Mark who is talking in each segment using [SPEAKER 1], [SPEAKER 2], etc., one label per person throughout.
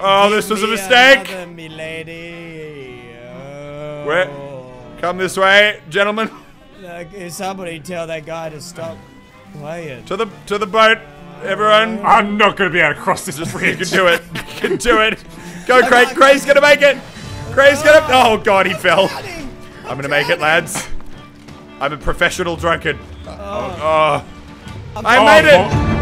[SPEAKER 1] Oh, this was a mistake.
[SPEAKER 2] another, me lady. Oh.
[SPEAKER 1] Where? Come this way, gentlemen.
[SPEAKER 2] Like, if somebody tell that guy to stop playing.
[SPEAKER 1] To the to the boat, everyone. Oh.
[SPEAKER 3] I'm not gonna be able to cross this bridge.
[SPEAKER 1] You
[SPEAKER 3] bridge.
[SPEAKER 1] can do it. You can do it. Go, Craig. Craig's gonna make it. Craig's gonna. Oh, oh God, he fell. I'm gonna make it, lads. I'm a professional drunkard. Oh, oh. I
[SPEAKER 3] Oh,
[SPEAKER 1] made it.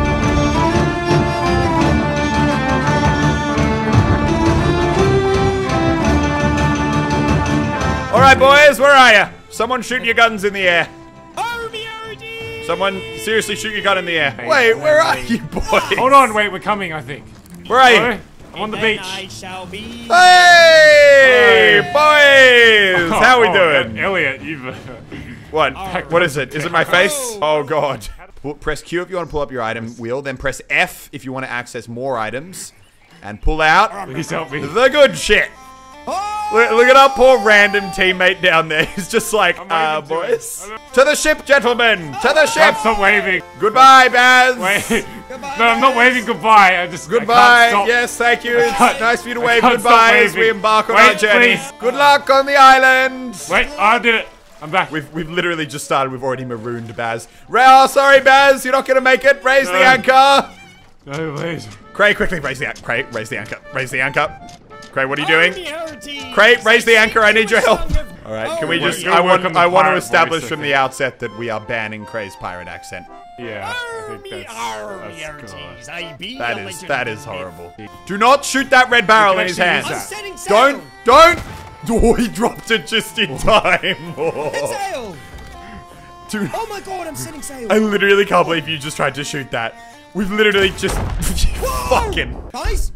[SPEAKER 1] All right, boys, where are you? Someone shoot your guns in the air.
[SPEAKER 2] Oh, me OG!
[SPEAKER 1] Someone seriously shoot your gun in the air. Wait, where are you, boys?
[SPEAKER 3] Hold on, wait, we're coming. I think.
[SPEAKER 1] Where are you?
[SPEAKER 3] I'm on the beach.
[SPEAKER 2] I shall be.
[SPEAKER 1] Hey, boys! How we
[SPEAKER 3] Oh,
[SPEAKER 1] doing?
[SPEAKER 3] Elliot, you've. Uh,
[SPEAKER 1] What? What is it? Is it my face? Oh god. Press Q if you want to pull up your item wheel, then press F if you want to access more items, and pull out
[SPEAKER 3] please help me.
[SPEAKER 1] the good shit. Look, look at our poor random teammate down there. He's just like,
[SPEAKER 3] I'm
[SPEAKER 1] uh,
[SPEAKER 3] to
[SPEAKER 1] boys. To the ship, gentlemen! To the ship!
[SPEAKER 3] Can't waving.
[SPEAKER 1] Goodbye, Baz!
[SPEAKER 3] Wait.
[SPEAKER 2] Goodbye,
[SPEAKER 3] No, I'm not waving goodbye. I just. I
[SPEAKER 1] Goodbye.
[SPEAKER 3] stop.
[SPEAKER 1] Yes, thank you. It's nice for you to wave goodbye as we embark on
[SPEAKER 3] Wait,
[SPEAKER 1] our journey.
[SPEAKER 3] please.
[SPEAKER 1] Good luck on the island.
[SPEAKER 3] Wait, I did it. I'm back.
[SPEAKER 1] We've, we've literally just started. We've already marooned Baz. Ra- sorry, Baz. You're not going to make it. Raise the anchor.
[SPEAKER 3] No, please.
[SPEAKER 1] Craig, quickly raise the anchor. Craig, raise the anchor. Raise the anchor. Craig, what are you
[SPEAKER 2] Oh,
[SPEAKER 1] doing?
[SPEAKER 2] me
[SPEAKER 1] Craig, raise the anchor. I need your help. All right,
[SPEAKER 2] Oh,
[SPEAKER 1] can we just? I want. I want to establish from the outset that we are banning Craig's pirate accent.
[SPEAKER 3] Yeah, I
[SPEAKER 2] Oh,
[SPEAKER 3] think
[SPEAKER 2] me
[SPEAKER 3] that's.
[SPEAKER 2] army
[SPEAKER 3] that's God.
[SPEAKER 2] OGs. I be
[SPEAKER 1] That
[SPEAKER 2] a
[SPEAKER 1] is
[SPEAKER 2] legend
[SPEAKER 1] that
[SPEAKER 2] of
[SPEAKER 1] is
[SPEAKER 2] myth.
[SPEAKER 1] horrible. Do not shoot that red barrel in his
[SPEAKER 3] actually
[SPEAKER 1] hand.
[SPEAKER 3] use
[SPEAKER 2] I'm
[SPEAKER 3] that.
[SPEAKER 2] setting sail.
[SPEAKER 1] Don't, don't. Oh, he dropped it just in time.
[SPEAKER 2] Setting.
[SPEAKER 1] Dude,
[SPEAKER 2] Oh my god, I'm setting sail.
[SPEAKER 1] I literally can't believe you just tried to shoot that. We've literally just fucking.
[SPEAKER 2] Guys,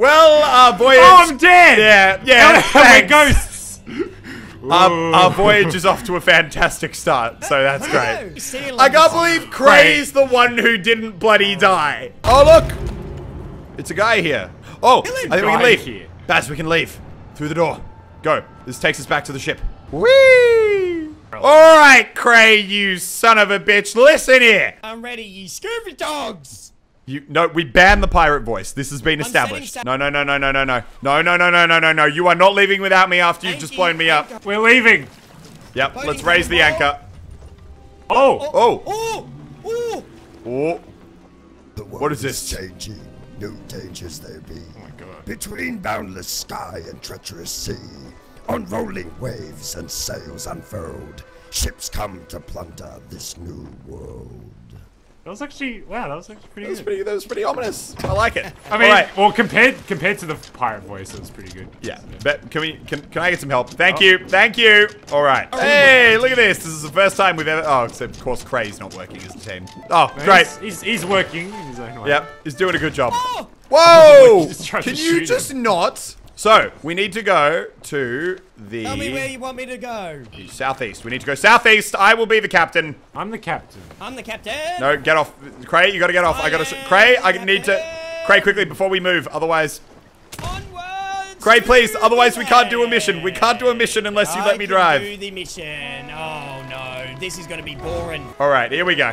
[SPEAKER 1] Well, our voyage.
[SPEAKER 3] Oh, I'm dead.
[SPEAKER 1] Yeah, yeah.
[SPEAKER 3] We're
[SPEAKER 1] thanks.
[SPEAKER 3] ghosts.
[SPEAKER 1] Our, our voyage is off to a fantastic start, so that's great.
[SPEAKER 2] no, sail
[SPEAKER 1] I
[SPEAKER 2] on
[SPEAKER 1] can't
[SPEAKER 2] the-
[SPEAKER 1] believe Cray's the one who didn't bloody die. Oh look, it's a guy here. Oh, I think we can leave.
[SPEAKER 3] here.
[SPEAKER 1] Baz, we can leave through the door. Go. This takes us back to the ship. Whee! All right, Cray, you son of a bitch. Listen here.
[SPEAKER 2] I'm ready, ye scurvy dogs.
[SPEAKER 1] You no, we banned the pirate voice. This has been established. No, no, no, no, no, no, no, no, no, no, no, no, no, no. You are not leaving without me after you've just blown me up.
[SPEAKER 2] thank
[SPEAKER 3] We're leaving.
[SPEAKER 1] Yep.
[SPEAKER 2] Fighting
[SPEAKER 1] Let's raise the
[SPEAKER 2] cannonball.
[SPEAKER 1] anchor.
[SPEAKER 3] Oh.
[SPEAKER 1] Oh.
[SPEAKER 2] Oh, oh.
[SPEAKER 1] Oh.
[SPEAKER 4] The
[SPEAKER 1] What is
[SPEAKER 4] world
[SPEAKER 1] this?
[SPEAKER 4] changing, new dangers there be.
[SPEAKER 3] Oh my God.
[SPEAKER 4] Between boundless sky and treacherous sea, on rolling waves and sails unfurled, ships come to plunder this new world.
[SPEAKER 3] That was actually wow. That was actually pretty
[SPEAKER 1] That was
[SPEAKER 3] good.
[SPEAKER 1] pretty. That was pretty ominous. I like it.
[SPEAKER 3] I mean,
[SPEAKER 1] All right.
[SPEAKER 3] well, compared compared to the pirate voice, it was pretty good.
[SPEAKER 1] Yeah. But can we? Can, can I get some help? Thank oh. you. Thank you. All right. Hey, look at this. This is the first time we've ever. Oh, except of course Cray's not working as a team. Oh,
[SPEAKER 3] No,
[SPEAKER 1] great.
[SPEAKER 3] He's, he's, he's working in his own way.
[SPEAKER 1] Yep. He's doing a good job.
[SPEAKER 2] Oh,
[SPEAKER 1] Whoa! Can you
[SPEAKER 3] shoot
[SPEAKER 1] just not? So we need to go to the
[SPEAKER 2] tell me where you want me to go.
[SPEAKER 1] southeast. We need to go southeast. I will be the captain.
[SPEAKER 3] I'm the captain.
[SPEAKER 2] I'm the captain.
[SPEAKER 1] No, get off, Cray. You got to get off. I got to. Sh- Cray, I need to. Cray, quickly before we move. Otherwise,
[SPEAKER 2] Onwards
[SPEAKER 1] Cray, please. Otherwise, we can't do a mission. We can't do a mission unless you
[SPEAKER 2] I
[SPEAKER 1] let me
[SPEAKER 2] can
[SPEAKER 1] drive.
[SPEAKER 2] do the mission. Oh no, this is gonna be boring.
[SPEAKER 1] All right, here we go.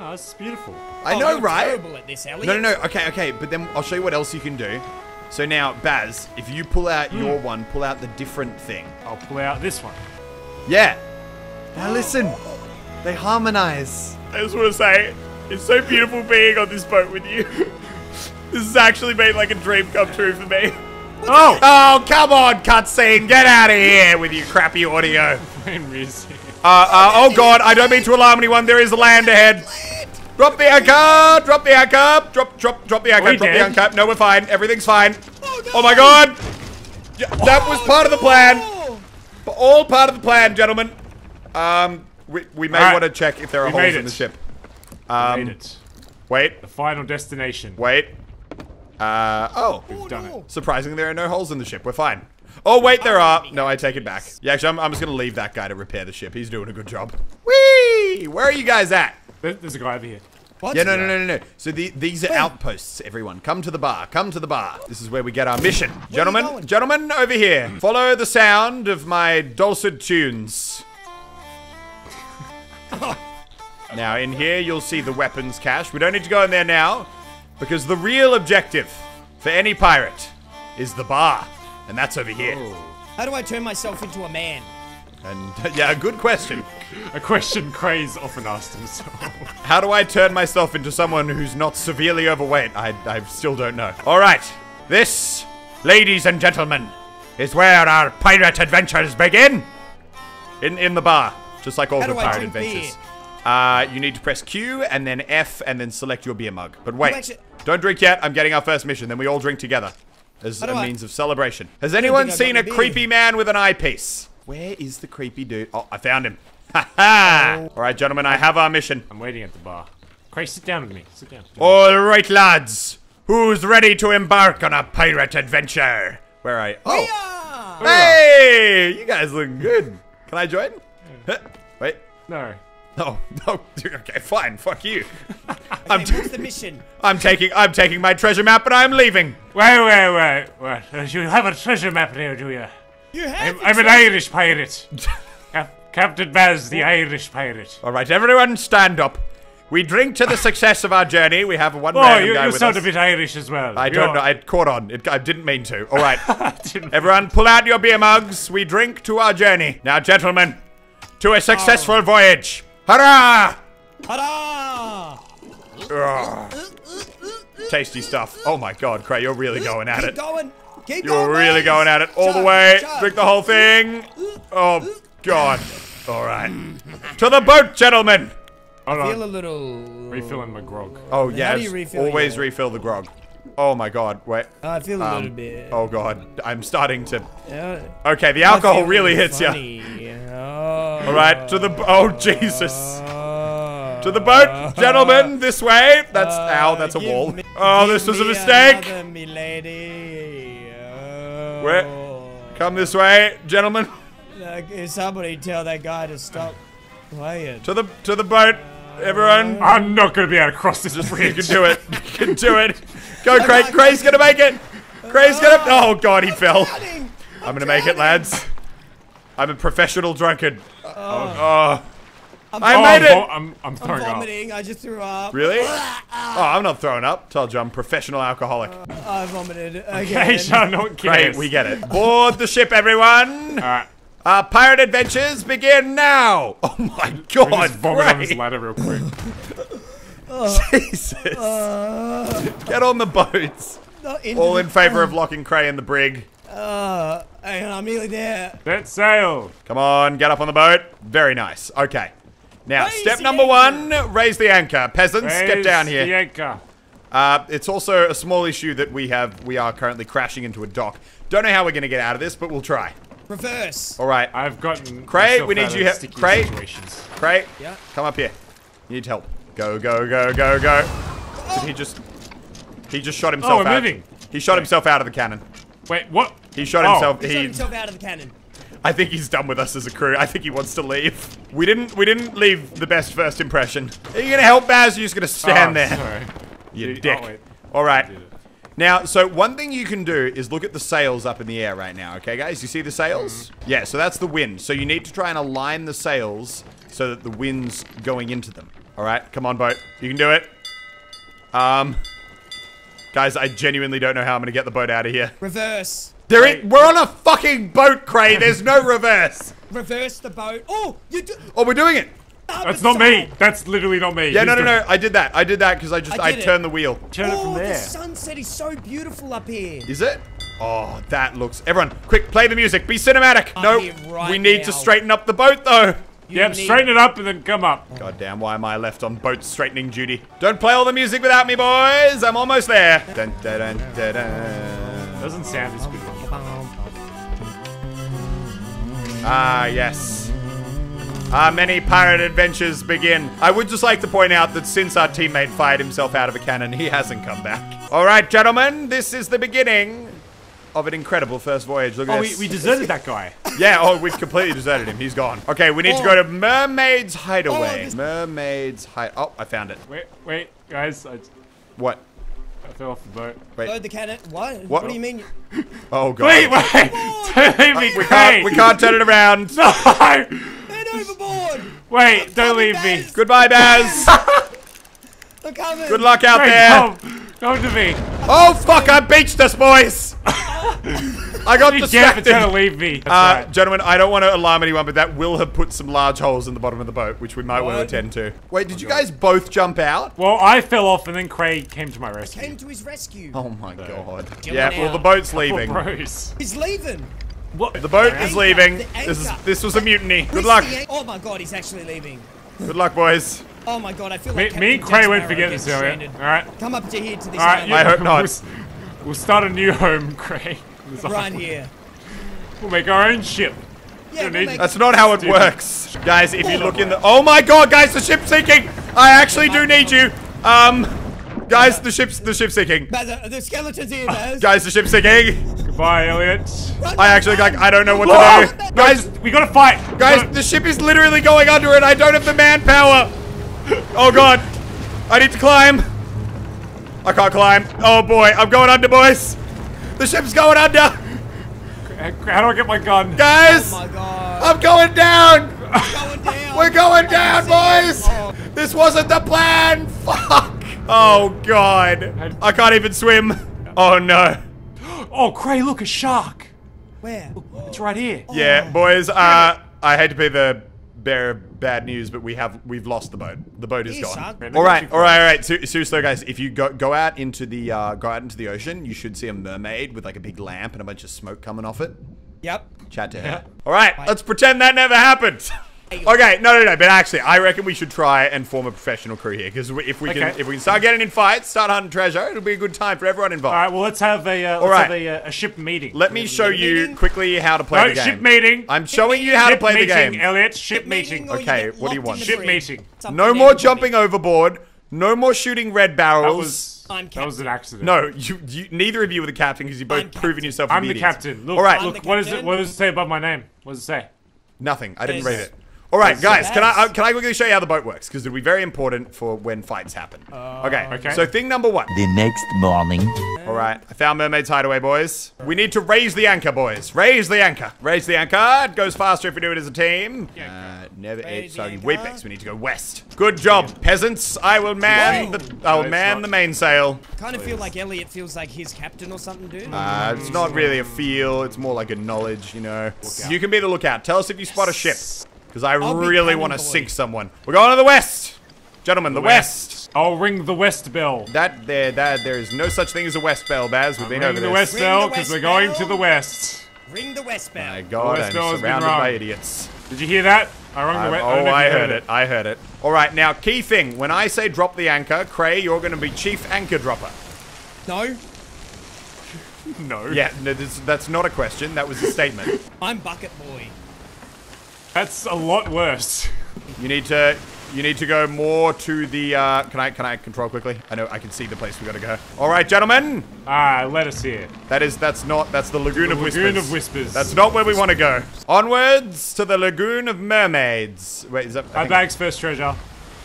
[SPEAKER 3] Oh, this is beautiful.
[SPEAKER 1] I
[SPEAKER 2] Oh,
[SPEAKER 1] know, right?
[SPEAKER 2] Terrible at this, Elliot.
[SPEAKER 1] No, no, no. Okay, okay. But then I'll show you what else you can do. So now, Baz, if you pull out your one, pull out the different thing.
[SPEAKER 3] I'll pull out this one.
[SPEAKER 1] Yeah. Now listen. They harmonize. I just want to say, it's so beautiful being on this boat with you. this has actually been like a dream come true for me.
[SPEAKER 3] Oh!
[SPEAKER 1] Oh, come on, cutscene. Get out of here with your crappy audio. Uh, uh, oh god, I don't mean to alarm anyone. There is a land ahead. Drop the anchor! Drop the anchor! Drop, drop, drop the anchor!
[SPEAKER 3] we
[SPEAKER 1] Drop the anchor! No, we're fine. Everything's fine.
[SPEAKER 2] Oh, no.
[SPEAKER 1] Oh my god! Yeah, that was part of the plan.
[SPEAKER 2] Oh,
[SPEAKER 1] All part of the plan, gentlemen. Um, we, we may
[SPEAKER 3] Alright.
[SPEAKER 1] want to check if there are
[SPEAKER 3] We
[SPEAKER 1] holes in the ship.
[SPEAKER 3] We Made
[SPEAKER 1] Um,
[SPEAKER 3] it.
[SPEAKER 1] wait,
[SPEAKER 3] The final destination.
[SPEAKER 1] wait. Uh, oh.
[SPEAKER 2] We've
[SPEAKER 3] done
[SPEAKER 2] it.
[SPEAKER 1] Surprisingly, there are no holes in the ship. We're fine. Oh, wait, there are. No, I take it back. Yeah, actually, I'm, I'm just going to leave that guy to repair the ship. He's doing a good job. Whee! Where are you guys at?
[SPEAKER 3] There's a guy over here.
[SPEAKER 2] What?
[SPEAKER 1] Yeah, no, no, no, no, no. So the, these are outposts, everyone. Come to the bar. Come to the bar. This is where we get our mission. Gentlemen, gentlemen, over here. Follow the sound of my dulcet tunes. now, in here, you'll see the weapons cache. We don't need to go in there now, because the real objective for any pirate is the bar. And that's over here.
[SPEAKER 2] How do I turn myself into a man?
[SPEAKER 1] And yeah, a good question.
[SPEAKER 3] A question Craze often asked himself.
[SPEAKER 1] How do I turn myself into someone who's not severely overweight? I, I still don't know. All right, this, ladies and gentlemen, is where our pirate adventures begin. In in the bar, just like all
[SPEAKER 2] How
[SPEAKER 1] the pirate
[SPEAKER 2] drink
[SPEAKER 1] adventures. Uh, you need to press Q and then F and then select your beer mug. But wait,
[SPEAKER 2] actually-
[SPEAKER 1] don't drink yet. I'm getting our first mission. Then we all drink together as
[SPEAKER 2] How
[SPEAKER 1] a means of celebration. Has anyone seen
[SPEAKER 2] got
[SPEAKER 1] a creepy man with an eyepiece? Where is the creepy dude? Oh, I found him. Ha ha! All right, gentlemen, I have our mission.
[SPEAKER 3] I'm waiting at the bar. Craze, sit down with me. Sit down.
[SPEAKER 1] All right, lads. Who's ready to embark on a pirate adventure? Where are you? Oh,
[SPEAKER 2] Yeah!
[SPEAKER 1] hey! You guys look good. Can I join? Huh, Wait.
[SPEAKER 3] No.
[SPEAKER 1] No, no. Okay, fine. Fuck you. I'm,
[SPEAKER 2] Okay, what's the mission?
[SPEAKER 1] I'm taking I'm taking my treasure map and I'm leaving.
[SPEAKER 3] Wait, wait, wait. What? Uh, You have a treasure map there, do you?
[SPEAKER 2] You have
[SPEAKER 3] I'm, I'm an Irish pirate. Cap- Captain Baz, the Irish pirate.
[SPEAKER 1] All right, everyone, stand up. We drink to the success of our journey. We have one
[SPEAKER 3] Oh,
[SPEAKER 1] random
[SPEAKER 3] you,
[SPEAKER 1] guy
[SPEAKER 3] you
[SPEAKER 1] with
[SPEAKER 3] sound
[SPEAKER 1] us.
[SPEAKER 3] a bit Irish as well.
[SPEAKER 1] I
[SPEAKER 3] You
[SPEAKER 1] don't
[SPEAKER 3] are-
[SPEAKER 1] know. I caught on. It, I didn't mean to. All right.
[SPEAKER 3] didn't-
[SPEAKER 1] Everyone, pull out your beer mugs. We drink to our journey. Now, gentlemen, to a successful
[SPEAKER 3] Oh.
[SPEAKER 1] voyage. Hurrah!
[SPEAKER 2] Ta-da!
[SPEAKER 1] Tasty stuff. Oh my god, Cray, you're really going at
[SPEAKER 2] Keep
[SPEAKER 1] it.
[SPEAKER 2] going. Keep
[SPEAKER 1] You're
[SPEAKER 2] going.
[SPEAKER 1] really going at it all the way.
[SPEAKER 2] chug.
[SPEAKER 1] Drink the whole thing. Oh god. All right. To the boat, gentlemen.
[SPEAKER 3] I
[SPEAKER 2] Feel a little.
[SPEAKER 3] Refilling my grog.
[SPEAKER 1] Oh
[SPEAKER 2] How
[SPEAKER 1] yes.
[SPEAKER 2] do you refill
[SPEAKER 1] Always
[SPEAKER 2] your-
[SPEAKER 1] refill the grog. Oh my god. Wait.
[SPEAKER 2] I feel a
[SPEAKER 1] Um,
[SPEAKER 2] little bit.
[SPEAKER 1] Oh god. I'm starting to.
[SPEAKER 2] Yeah,
[SPEAKER 1] Okay, the alcohol really
[SPEAKER 2] really
[SPEAKER 1] hits you.
[SPEAKER 2] Oh.
[SPEAKER 1] All right. To the. b- Oh Jesus.
[SPEAKER 2] Oh.
[SPEAKER 1] To the boat, gentlemen. This way. That's ow. That's a wall. Oh, this was a mistake.
[SPEAKER 2] another, me lady. Oh.
[SPEAKER 1] Where- Come this way, gentlemen.
[SPEAKER 2] Like, somebody tell that guy to stop playing.
[SPEAKER 1] To the to the boat, everyone.
[SPEAKER 3] Uh, I'm not going to be able to cross this bridge.
[SPEAKER 1] You
[SPEAKER 3] bridge.
[SPEAKER 1] can do it. You can do it. Go, Craig. Craig's gonna make it. Craig's gonna. Uh, oh God, he fell.
[SPEAKER 2] Drowning!
[SPEAKER 1] I'm gonna make it, lads. I'm a professional drunkard. Oh, oh.
[SPEAKER 2] I'm,
[SPEAKER 1] I
[SPEAKER 3] Oh,
[SPEAKER 1] made it.
[SPEAKER 3] I'm, I'm
[SPEAKER 2] I'm
[SPEAKER 3] throwing up.
[SPEAKER 2] vomiting. I just threw up.
[SPEAKER 1] Really? Oh, I'm not throwing up. Told you, I'm professional alcoholic.
[SPEAKER 2] Uh, I vomited again.
[SPEAKER 3] Okay, Sean, no one
[SPEAKER 1] Great, we get it. Board the ship, everyone.
[SPEAKER 3] Alright.
[SPEAKER 1] Our pirate adventures begin now. Oh my
[SPEAKER 3] We
[SPEAKER 1] God,
[SPEAKER 3] just vomit on this ladder real quick.
[SPEAKER 1] Uh, Jesus. Uh, get on the boats.
[SPEAKER 2] Not
[SPEAKER 1] All in favor of locking Cray in the brig.
[SPEAKER 2] Uh, hang I'm nearly there.
[SPEAKER 3] Let's sail.
[SPEAKER 1] Come on, get up on the boat. Very nice. Okay. Now,
[SPEAKER 2] Raise
[SPEAKER 1] step number
[SPEAKER 2] anchor.
[SPEAKER 1] one, raise the anchor. Peasants, get down here.
[SPEAKER 3] Raise The anchor.
[SPEAKER 1] Uh, it's also a small issue that we have. We are currently crashing into a dock. Don't know how we're going to get out of this, but we'll try.
[SPEAKER 2] Reverse.
[SPEAKER 1] All right.
[SPEAKER 3] I've gotten.
[SPEAKER 1] Craig, we need you
[SPEAKER 3] of
[SPEAKER 1] he-
[SPEAKER 3] sticky
[SPEAKER 1] Craig?
[SPEAKER 3] situations.
[SPEAKER 1] Cray,
[SPEAKER 2] Yeah.
[SPEAKER 1] come up here. You need help. Go, go, go, go, go. Did he just... He just shot himself oh,
[SPEAKER 3] we're
[SPEAKER 1] out.
[SPEAKER 3] moving.
[SPEAKER 1] He shot himself out of the cannon.
[SPEAKER 3] Wait, what?
[SPEAKER 1] He shot
[SPEAKER 3] Oh.
[SPEAKER 1] himself.
[SPEAKER 2] He shot himself out of the cannon.
[SPEAKER 1] I think he's done with us as a crew. I think he wants to leave. We didn't. We didn't leave the best first impression. Are you gonna help, Baz? You're just gonna stand
[SPEAKER 3] Oh,
[SPEAKER 1] there.
[SPEAKER 3] Sorry.
[SPEAKER 1] You
[SPEAKER 3] You-
[SPEAKER 1] dick.
[SPEAKER 3] oh.
[SPEAKER 1] All right. Now, so one thing you can do is look at the sails up in the air right now, okay, guys? You see the sails?
[SPEAKER 3] Mm-hmm.
[SPEAKER 1] Yeah, so that's the wind. So you need to try and align the sails so that the wind's going into them. All right, come on, boat. You can do it. Um, guys, I genuinely don't know how I'm gonna get the boat out of here.
[SPEAKER 2] Reverse.
[SPEAKER 1] There,
[SPEAKER 3] Wait.
[SPEAKER 1] is, we're on a fucking boat, Cray. There's no reverse.
[SPEAKER 2] Reverse the boat. Oh, you do.
[SPEAKER 1] Oh, we're doing it.
[SPEAKER 3] That's not me. That's literally not me.
[SPEAKER 1] Yeah,
[SPEAKER 3] He's
[SPEAKER 1] no, no, no. I did that. I did that because I just
[SPEAKER 2] I
[SPEAKER 1] I,
[SPEAKER 2] did it.
[SPEAKER 1] turned the wheel.
[SPEAKER 3] Turn it from
[SPEAKER 2] Oh, the sunset is so beautiful up here.
[SPEAKER 1] Is it? Oh, that looks. Everyone, quick, play the music. Be cinematic.
[SPEAKER 2] I'm
[SPEAKER 1] no,
[SPEAKER 2] right
[SPEAKER 1] we need to straighten up the boat though.
[SPEAKER 2] You
[SPEAKER 3] Yep,
[SPEAKER 2] need-
[SPEAKER 3] straighten it up and then come up. Oh.
[SPEAKER 1] God damn, why am I left on boat straightening duty? Don't play all the music without me, boys. I'm almost there. Dun, dun, dun, dun, dun.
[SPEAKER 3] Doesn't sound as good.
[SPEAKER 1] Ah, yes. Our many pirate adventures begin. I would just like to point out that since our teammate fired himself out of a cannon, he hasn't come back. All right, gentlemen, this is the beginning of an incredible first voyage. Look at
[SPEAKER 3] Oh, we,
[SPEAKER 1] this.
[SPEAKER 3] we deserted that guy.
[SPEAKER 1] Yeah, oh, we've completely deserted him. He's gone. Okay, we need to go to Mermaid's Hideaway.
[SPEAKER 2] Oh,
[SPEAKER 1] Mermaid's Hide. Oh, I found it.
[SPEAKER 3] Wait, wait, guys. I,
[SPEAKER 1] What?
[SPEAKER 3] I fell off the boat.
[SPEAKER 2] Load oh, the cannon. What?
[SPEAKER 1] What?
[SPEAKER 2] What, do you mean?
[SPEAKER 1] Oh god.
[SPEAKER 3] Wait, wait! Don't leave me,
[SPEAKER 1] we can't. We can't turn it around.
[SPEAKER 3] No!
[SPEAKER 2] Man overboard!
[SPEAKER 3] Wait, don't
[SPEAKER 2] Coming,
[SPEAKER 3] leave me.
[SPEAKER 1] Goodbye, Baz.
[SPEAKER 2] I'm coming.
[SPEAKER 1] Good luck out
[SPEAKER 3] Craig,
[SPEAKER 1] there.
[SPEAKER 3] come! Come to me.
[SPEAKER 1] Oh fuck! I beached us, boys. I got
[SPEAKER 3] You can't
[SPEAKER 1] distracted.
[SPEAKER 3] trying to leave me. That's
[SPEAKER 1] Uh,
[SPEAKER 3] right.
[SPEAKER 1] gentlemen, I don't want to alarm anyone, but that will have put some large holes in the bottom of the boat, which we might want to attend to. Wait, did you guys both jump out?
[SPEAKER 3] Well, I fell off and then Craig came to my rescue.
[SPEAKER 2] Came to his rescue.
[SPEAKER 1] Oh my god.
[SPEAKER 2] Jumping
[SPEAKER 1] Yeah, well,
[SPEAKER 2] out.
[SPEAKER 1] the boat's
[SPEAKER 3] Oh,
[SPEAKER 1] leaving.
[SPEAKER 3] bros.
[SPEAKER 2] He's leaving.
[SPEAKER 3] What?
[SPEAKER 1] The boat
[SPEAKER 2] The
[SPEAKER 1] is
[SPEAKER 2] anchor,
[SPEAKER 1] leaving. This is this was a mutiny. Good
[SPEAKER 2] Where's
[SPEAKER 1] luck.
[SPEAKER 2] Oh my god, he's actually leaving.
[SPEAKER 1] Good luck, boys.
[SPEAKER 2] Oh my god, I feel
[SPEAKER 3] Me,
[SPEAKER 2] like
[SPEAKER 3] me and
[SPEAKER 2] Captain
[SPEAKER 3] Craig won't forget this, Elliot.
[SPEAKER 2] stranded.
[SPEAKER 3] Alright?
[SPEAKER 2] Come up to here to this
[SPEAKER 3] Alright,
[SPEAKER 2] island.
[SPEAKER 1] I hope not.
[SPEAKER 3] We'll, we'll start a new home, Craig. This
[SPEAKER 2] Right
[SPEAKER 3] island.
[SPEAKER 2] here.
[SPEAKER 3] We'll make our own ship.
[SPEAKER 2] Yeah, we'll
[SPEAKER 3] need-
[SPEAKER 1] That's not how it
[SPEAKER 3] Dude.
[SPEAKER 1] works. Guys, if you look in the- Oh my god, guys, the ship's sinking! I actually do need you. Um, guys, the ship's, the ship's sinking.
[SPEAKER 2] Baz, uh, the skeleton's here, Baz.
[SPEAKER 1] Guys, the ship's sinking.
[SPEAKER 3] Goodbye, Elliot.
[SPEAKER 2] Run,
[SPEAKER 1] I actually,
[SPEAKER 2] run.
[SPEAKER 1] like, I don't know what
[SPEAKER 3] Whoa!
[SPEAKER 1] to do. Guys,
[SPEAKER 3] we gotta fight. We
[SPEAKER 1] guys,
[SPEAKER 3] gotta-
[SPEAKER 1] the ship is literally going under and I don't have the manpower. Oh god. I need to climb. I can't climb. Oh boy, I'm going under, boys. The ship's going under.
[SPEAKER 3] How do I get my gun?
[SPEAKER 1] Guys,
[SPEAKER 2] Oh my god.
[SPEAKER 1] I'm going down.
[SPEAKER 2] going down.
[SPEAKER 1] We're going down, boys!
[SPEAKER 2] Oh.
[SPEAKER 1] This wasn't the plan! Fuck! Oh, God. I can't even swim. Oh, no.
[SPEAKER 3] Oh, Craig, look, a shark.
[SPEAKER 2] Where?
[SPEAKER 3] It's right here.
[SPEAKER 1] Yeah, boys, uh, I hate to be the bearer of bad news, but we have, we've lost the boat. The boat is gone.
[SPEAKER 2] shark.
[SPEAKER 3] Man,
[SPEAKER 1] All
[SPEAKER 3] look at
[SPEAKER 1] right,
[SPEAKER 3] you,
[SPEAKER 1] all right, all right. Ser- seriously, though, guys, if you go go out into the uh, go out into the ocean, you should see a mermaid with like a big lamp and a bunch of smoke coming off it.
[SPEAKER 2] Yep.
[SPEAKER 1] Chat to her.
[SPEAKER 3] Yeah.
[SPEAKER 1] All right, let's pretend that never happened. okay, no, no, no. But actually, I reckon we should try and form a professional crew here because if we can,
[SPEAKER 3] Okay.
[SPEAKER 1] if we can start getting in fights, start hunting treasure, it'll be a good time for everyone involved.
[SPEAKER 3] All right, well, let's have a uh, let's
[SPEAKER 1] right.
[SPEAKER 3] have a, uh, a ship meeting.
[SPEAKER 1] Let me show you quickly how to play
[SPEAKER 3] no,
[SPEAKER 1] the game.
[SPEAKER 3] ship meeting.
[SPEAKER 1] I'm showing you how
[SPEAKER 3] ship
[SPEAKER 1] to play
[SPEAKER 3] meeting,
[SPEAKER 1] the game.
[SPEAKER 3] Elliot. Ship meeting.
[SPEAKER 1] Okay, what do you want?
[SPEAKER 3] Ship meeting.
[SPEAKER 1] No more jumping overboard. No more shooting red barrels.
[SPEAKER 3] was
[SPEAKER 2] I'm
[SPEAKER 3] that was an accident.
[SPEAKER 1] no, you, you. Neither of you were the captain because you both
[SPEAKER 2] I'm
[SPEAKER 1] proven
[SPEAKER 2] captain.
[SPEAKER 1] yourself.
[SPEAKER 3] I'm the
[SPEAKER 1] idiots.
[SPEAKER 3] captain. Look,
[SPEAKER 1] All right,
[SPEAKER 2] I'm
[SPEAKER 3] look.
[SPEAKER 2] the
[SPEAKER 3] What does it? What does it say above my name? What does it say?
[SPEAKER 1] Nothing. I didn't
[SPEAKER 2] Yes.
[SPEAKER 1] read it. All right, guys. Can I uh, can I quickly show you how the boat works? Because it'll be very important for when fights happen. okay.
[SPEAKER 3] okay.
[SPEAKER 1] So thing number one.
[SPEAKER 5] The next morning.
[SPEAKER 1] All right. I found Mermaid's Hideaway, boys. We need to raise the anchor, boys. Raise the anchor. Raise the anchor. It goes faster if we do it as a team. Uh, never.
[SPEAKER 2] Raise
[SPEAKER 1] It's sorry.
[SPEAKER 2] the
[SPEAKER 1] Way
[SPEAKER 2] anchor.
[SPEAKER 1] back. We need to go west. Good job, peasants. I will man
[SPEAKER 2] Whoa.
[SPEAKER 1] the. I will
[SPEAKER 3] No,
[SPEAKER 1] man
[SPEAKER 3] not.
[SPEAKER 1] the mainsail.
[SPEAKER 2] Kind of feel like Elliot feels like his captain or something, dude.
[SPEAKER 1] Uh, it's not really a feel. It's more like a knowledge, you know. You can be the lookout. Tell us if you spot a ship. Because I
[SPEAKER 2] I'll
[SPEAKER 1] really
[SPEAKER 2] cannon
[SPEAKER 1] want to sink someone. We're going to the west. Gentlemen, the, west.
[SPEAKER 3] I'll ring the west bell.
[SPEAKER 1] That there, that there is no such thing as a west bell, Baz. We've been
[SPEAKER 3] Ring
[SPEAKER 1] over
[SPEAKER 3] the
[SPEAKER 1] this.
[SPEAKER 3] west
[SPEAKER 2] Ring
[SPEAKER 3] bell
[SPEAKER 2] the
[SPEAKER 3] because
[SPEAKER 2] west
[SPEAKER 3] we're going to the west.
[SPEAKER 2] Ring the west bell.
[SPEAKER 1] My God,
[SPEAKER 3] west
[SPEAKER 1] I'm
[SPEAKER 3] bell has been
[SPEAKER 1] surrounded by idiots.
[SPEAKER 3] Did you hear that? I rung the
[SPEAKER 1] I'm-
[SPEAKER 3] west.
[SPEAKER 1] oh, I heard it. I heard it. All right, now key thing. When I say drop the anchor, Cray, you're going to be chief anchor dropper.
[SPEAKER 2] No,
[SPEAKER 3] No.
[SPEAKER 1] Yeah, no, this, that's not a question. That was a statement.
[SPEAKER 2] I'm bucket boy.
[SPEAKER 3] That's a lot worse.
[SPEAKER 1] You need to. You need to go more to the. Uh, can I? Can I control quickly? I know I can see the place we got to go. All right, gentlemen.
[SPEAKER 3] Ah, let us hear.
[SPEAKER 1] That is. That's not. That's the Lagoon of Whispers.
[SPEAKER 3] Lagoon of Whispers.
[SPEAKER 1] That's not where we want to go. Onwards to the Lagoon of Mermaids. Wait, is that?
[SPEAKER 3] I
[SPEAKER 1] think
[SPEAKER 3] bags first treasure.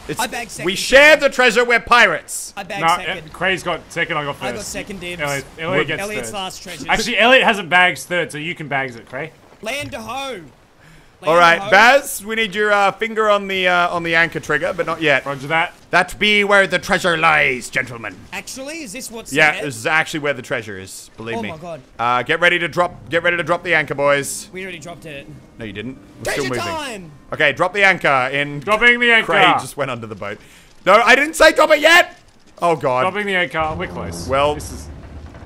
[SPEAKER 1] it's-
[SPEAKER 2] I bag second.
[SPEAKER 1] We share the treasure. We're pirates.
[SPEAKER 2] I bag
[SPEAKER 3] No,
[SPEAKER 2] second.
[SPEAKER 3] uh, Cray's got second. I got first.
[SPEAKER 2] I got second dibs.
[SPEAKER 3] Elliot, Elliot gets
[SPEAKER 2] Elliot's
[SPEAKER 3] third.
[SPEAKER 2] last treasure.
[SPEAKER 3] Actually, Elliot hasn't bags third, so you can bags it, Cray.
[SPEAKER 2] land to hoe.
[SPEAKER 1] All right, Baz. We need your uh, finger on the uh, on the anchor trigger, but not yet.
[SPEAKER 3] Roger that.
[SPEAKER 1] That be where the treasure lies, gentlemen.
[SPEAKER 2] Actually, is this what's
[SPEAKER 1] Yeah,
[SPEAKER 2] said?
[SPEAKER 1] this is actually where the treasure is. Believe
[SPEAKER 2] Oh
[SPEAKER 1] me.
[SPEAKER 2] Oh my God.
[SPEAKER 1] Uh, get ready to drop. Get ready to drop the anchor, boys.
[SPEAKER 2] We already dropped it.
[SPEAKER 1] No, you didn't. We're still
[SPEAKER 2] Treasure
[SPEAKER 1] moving.
[SPEAKER 2] time!
[SPEAKER 1] Okay, drop the anchor in.
[SPEAKER 3] Dropping the anchor.
[SPEAKER 1] Craig just went under the boat. No, I didn't say drop it yet. Oh God.
[SPEAKER 3] Dropping the anchor. We're close.
[SPEAKER 1] Well-
[SPEAKER 3] this is.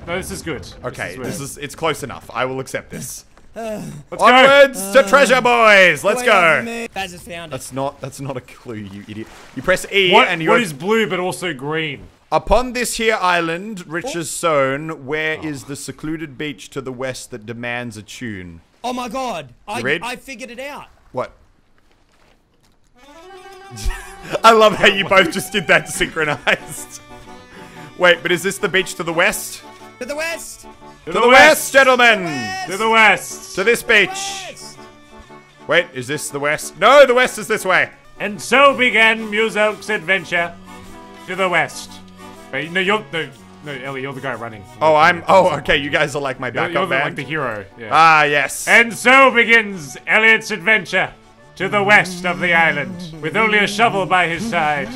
[SPEAKER 3] No, this is good.
[SPEAKER 1] Okay,
[SPEAKER 3] this
[SPEAKER 1] this
[SPEAKER 3] is.
[SPEAKER 1] is it's close enough. I will accept this.
[SPEAKER 3] Let's go.
[SPEAKER 1] Onwards to treasure, boys. Let's
[SPEAKER 2] Wait up for
[SPEAKER 1] go.
[SPEAKER 2] me. Baz has found it.
[SPEAKER 1] That's not that's not a clue, you idiot. You press E
[SPEAKER 3] What,
[SPEAKER 1] and you're
[SPEAKER 3] is blue but also green?
[SPEAKER 1] upon this here island, rich
[SPEAKER 2] Oh.
[SPEAKER 1] as sown. Where oh. is the secluded beach to the west that demands a tune?
[SPEAKER 2] Oh my god. I,
[SPEAKER 1] read?
[SPEAKER 2] I figured it out.
[SPEAKER 1] What? I love how you both just did that synchronized. Wait, but is this the beach to the west?
[SPEAKER 2] To the west!
[SPEAKER 3] To,
[SPEAKER 1] To the west, gentlemen!
[SPEAKER 3] To the west.
[SPEAKER 1] To this beach.
[SPEAKER 2] West!
[SPEAKER 1] Wait, is this the west? No, the west is this way.
[SPEAKER 3] And so began Muselk's adventure to the west. Wait, no, you're no, no, Ellie, you're the guy running.
[SPEAKER 1] Oh, I'm. Oh, okay. You guys are like my
[SPEAKER 3] You're,
[SPEAKER 1] backup
[SPEAKER 3] you're the,
[SPEAKER 1] band.
[SPEAKER 3] like the hero. Yeah.
[SPEAKER 1] ah, yes.
[SPEAKER 3] and so begins Elliot's adventure to the west of the island, with only a shovel by his side.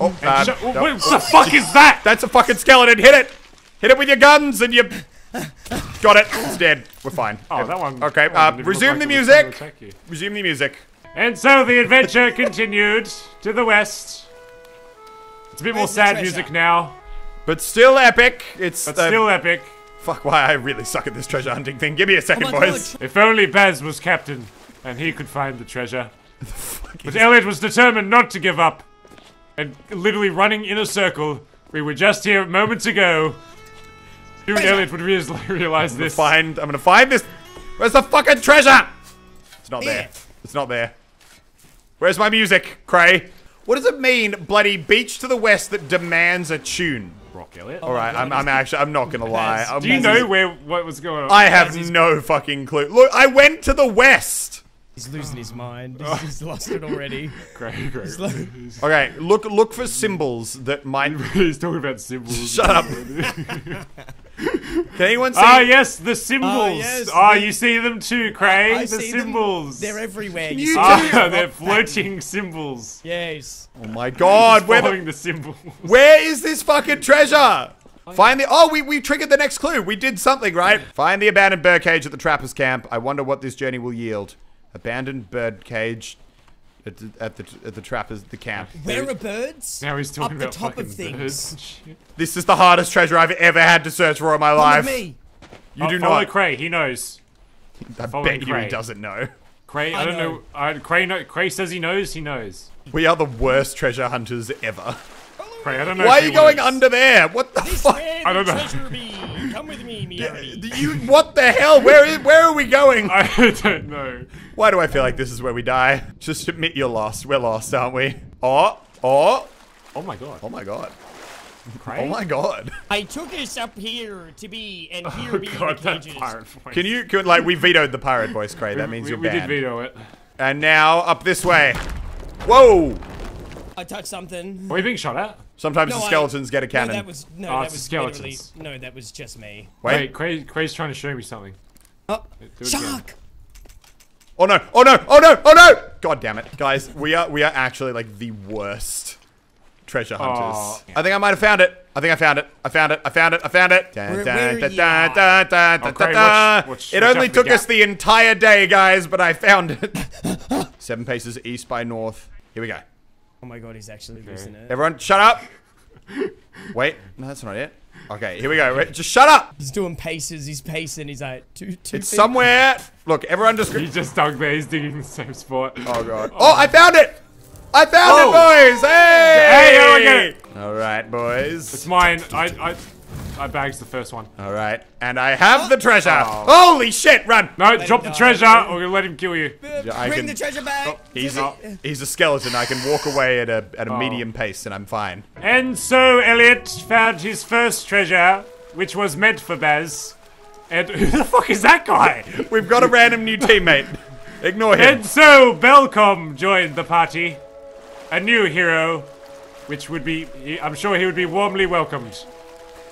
[SPEAKER 1] oh, uh,
[SPEAKER 3] Sho-
[SPEAKER 1] no.
[SPEAKER 3] what the fuck is that?
[SPEAKER 1] That's a fucking skeleton. Hit it. Hit it with your guns and you. Got it. It's dead. We're fine.
[SPEAKER 3] Oh, that one.
[SPEAKER 1] Okay,
[SPEAKER 3] that one
[SPEAKER 1] uh, resume
[SPEAKER 3] like
[SPEAKER 1] the
[SPEAKER 3] it was trying to
[SPEAKER 1] music. Resume the music.
[SPEAKER 3] And so the adventure continued to the west. It's a bit more
[SPEAKER 2] Where's the
[SPEAKER 3] sad music now,
[SPEAKER 1] But still epic. It's
[SPEAKER 3] but
[SPEAKER 1] uh,
[SPEAKER 3] still epic.
[SPEAKER 1] Fuck, why I really suck at this treasure hunting thing. Give me a second,
[SPEAKER 2] Oh
[SPEAKER 1] boys.
[SPEAKER 2] God.
[SPEAKER 3] If only Baz was captain, and he could find the treasure. But Elliot was determined not to give up, and literally running in a circle. We were just here moments ago. Soon Elliot would reas- realize this.
[SPEAKER 1] Find. I'm gonna find this. Where's the fucking treasure? It's not there. It's not there. Where's my music, Cray? What does it mean, bloody beach to the west that demands a tune?
[SPEAKER 3] Rock Elliot.
[SPEAKER 1] All right, oh I'm, I'm actually, I'm not gonna lie. I'm,
[SPEAKER 3] Do you know where what was going on?
[SPEAKER 1] I have no fucking clue. Look, I went to the west.
[SPEAKER 2] He's losing his mind. Oh. He's, he's lost it already.
[SPEAKER 3] Great, great.
[SPEAKER 1] Okay, look, look for symbols that might.
[SPEAKER 3] He's talking about symbols.
[SPEAKER 1] Shut up. Can anyone see?
[SPEAKER 3] Ah, yes, the symbols.
[SPEAKER 2] yes,
[SPEAKER 3] Ah,
[SPEAKER 2] the-
[SPEAKER 3] you see them too, Craig.
[SPEAKER 2] I
[SPEAKER 3] the
[SPEAKER 2] see them.
[SPEAKER 3] symbols.
[SPEAKER 2] They're everywhere.
[SPEAKER 1] you
[SPEAKER 2] You see
[SPEAKER 1] tell
[SPEAKER 3] Ah, they're floating symbols.
[SPEAKER 2] Yes.
[SPEAKER 1] Oh my god, where, the,
[SPEAKER 3] Following the symbol.
[SPEAKER 1] where is this fucking treasure? Find the. Oh, we, we triggered the next clue. We did something, right? Find the abandoned bird cage at the trapper's camp. I wonder what this journey will yield. Abandoned bird cage at the, at the, at the trapper's the camp.
[SPEAKER 2] Where are birds?
[SPEAKER 3] Now he's talking
[SPEAKER 2] Up the
[SPEAKER 3] about
[SPEAKER 2] top
[SPEAKER 3] fucking
[SPEAKER 2] of things.
[SPEAKER 3] birds.
[SPEAKER 1] This is the hardest treasure I've ever had to search for in my
[SPEAKER 2] Come
[SPEAKER 1] life.
[SPEAKER 2] me.
[SPEAKER 1] You
[SPEAKER 3] Oh,
[SPEAKER 1] do
[SPEAKER 3] follow
[SPEAKER 1] not.
[SPEAKER 3] Cray. He knows.
[SPEAKER 1] I
[SPEAKER 3] follow
[SPEAKER 1] bet you he doesn't know.
[SPEAKER 3] Cray, I,
[SPEAKER 2] I
[SPEAKER 3] don't know.
[SPEAKER 2] know.
[SPEAKER 3] I, Cray, know, Cray says he knows. He knows.
[SPEAKER 1] We are the worst treasure hunters ever.
[SPEAKER 3] Cray, I don't know.
[SPEAKER 1] Why are you going
[SPEAKER 3] knows.
[SPEAKER 1] under there? What the fuck?
[SPEAKER 3] I don't know.
[SPEAKER 2] Treasure. Come with me, Miari.
[SPEAKER 1] You what the hell? Where is where are we going?
[SPEAKER 3] I don't know.
[SPEAKER 1] Why do I feel like this is where we die? Just admit you're lost. We're lost, aren't we? Oh, oh,
[SPEAKER 3] Oh my god.
[SPEAKER 1] oh my god.
[SPEAKER 3] Cray?
[SPEAKER 1] Oh my god.
[SPEAKER 2] I took us up here to be, and oh here
[SPEAKER 3] Oh
[SPEAKER 2] be
[SPEAKER 3] god,
[SPEAKER 2] the
[SPEAKER 3] that pirate voice.
[SPEAKER 1] Can you can, like we vetoed the pirate voice, Cray? That means
[SPEAKER 3] we,
[SPEAKER 1] you're
[SPEAKER 3] we did
[SPEAKER 1] banned.
[SPEAKER 3] veto it.
[SPEAKER 1] And now up this way. Whoa!
[SPEAKER 2] I touched something.
[SPEAKER 3] Are we being shot at?
[SPEAKER 1] Sometimes
[SPEAKER 2] No,
[SPEAKER 1] the
[SPEAKER 2] I-
[SPEAKER 1] skeletons get a
[SPEAKER 2] No,
[SPEAKER 1] cannon.
[SPEAKER 2] that was no,
[SPEAKER 3] Oh,
[SPEAKER 2] that
[SPEAKER 3] it's
[SPEAKER 2] was
[SPEAKER 3] skeletons.
[SPEAKER 2] no, that was just me.
[SPEAKER 1] Wait.
[SPEAKER 3] Wait, Cray, Cray's trying to show me something.
[SPEAKER 2] Oh,
[SPEAKER 3] Do it again.
[SPEAKER 2] shark!
[SPEAKER 1] Oh no! Oh no! Oh no! Oh no! God damn it, guys! We are we are actually like the worst treasure hunters.
[SPEAKER 3] Aw.
[SPEAKER 1] I think I might have found it. I think I found it. I found it. I found it. I found it.
[SPEAKER 3] Oh,
[SPEAKER 1] It only
[SPEAKER 3] out the
[SPEAKER 1] took us the entire day, guys, but I found it. Seven paces east by north. Here we go.
[SPEAKER 2] Oh my god, he's actually losing it.
[SPEAKER 1] Everyone, shut up. Wait, no, that's not it. Okay, here we go. Wait, Just shut up.
[SPEAKER 2] He's doing paces. He's pacing. He's like two, two.
[SPEAKER 1] It's
[SPEAKER 2] feet.
[SPEAKER 1] somewhere. Look, everyone just.
[SPEAKER 3] He just dug there. He's digging the same spot.
[SPEAKER 1] Oh god. Oh, oh I found it. I found
[SPEAKER 3] Oh.
[SPEAKER 1] it, boys. Hey.
[SPEAKER 3] Hey, how do I get it?
[SPEAKER 1] All right, boys.
[SPEAKER 3] It's mine. I I I bags the first one.
[SPEAKER 1] All right, and I have the treasure.
[SPEAKER 3] Oh.
[SPEAKER 1] Holy shit! Run.
[SPEAKER 3] No,
[SPEAKER 2] him
[SPEAKER 3] drop the
[SPEAKER 2] die.
[SPEAKER 3] treasure, or we're gonna let him kill you.
[SPEAKER 1] Yeah,
[SPEAKER 2] Bring
[SPEAKER 1] can-
[SPEAKER 2] the treasure back.
[SPEAKER 1] Oh, he's
[SPEAKER 3] Oh.
[SPEAKER 1] a, he's a skeleton. I can walk away at a at a
[SPEAKER 3] Oh.
[SPEAKER 1] medium pace, and I'm fine.
[SPEAKER 3] And so Elliot found his first treasure, which was meant for Baz. And who the fuck is that guy?
[SPEAKER 1] We've got a random new teammate. Ignore him.
[SPEAKER 3] And so Belcom joined the party, a new hero, which would be, I'm sure he would be warmly welcomed.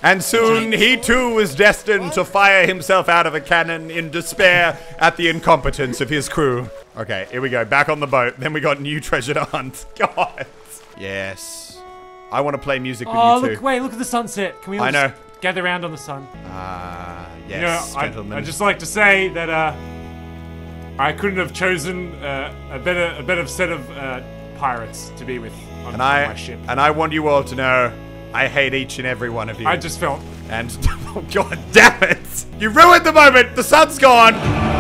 [SPEAKER 1] And soon he too was destined to fire himself out of a cannon in despair at the incompetence of his crew. Okay, here we go. Back on the boat. Then we got new treasure to hunt. God. Yes. I want to play music with
[SPEAKER 3] Oh,
[SPEAKER 1] you
[SPEAKER 3] look,
[SPEAKER 1] too.
[SPEAKER 3] wait, look at the sunset. Can we all
[SPEAKER 1] I know.
[SPEAKER 3] gather around on the sun?
[SPEAKER 1] Ah,
[SPEAKER 3] You know,
[SPEAKER 1] yes,
[SPEAKER 3] I,
[SPEAKER 1] gentlemen.
[SPEAKER 3] I'd just like to say that uh, I couldn't have chosen uh, a better a better set of uh, pirates to be with on,
[SPEAKER 1] and
[SPEAKER 3] on
[SPEAKER 1] I
[SPEAKER 3] my ship.
[SPEAKER 1] and I want you all to know I hate each and every one of you.
[SPEAKER 3] I just felt
[SPEAKER 1] and oh god damn it! You ruined the moment. The sun's gone.